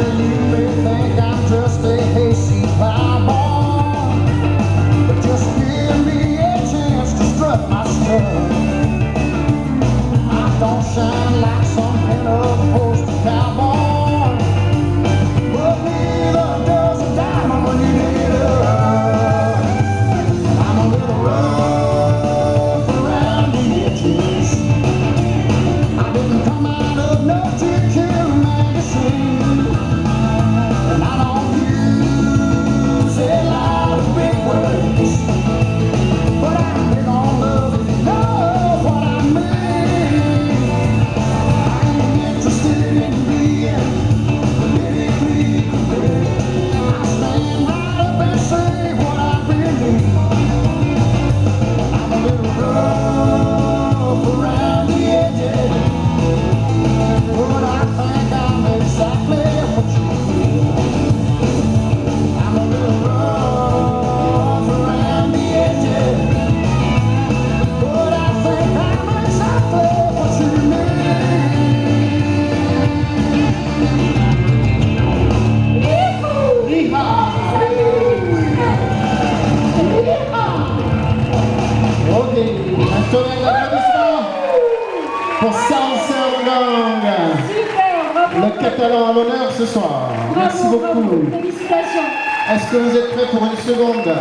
believe me, think I'm just a hater. Le catalan à l'honneur ce soir. Merci beaucoup. Félicitations. Est-ce que vous êtes prêts pour une seconde?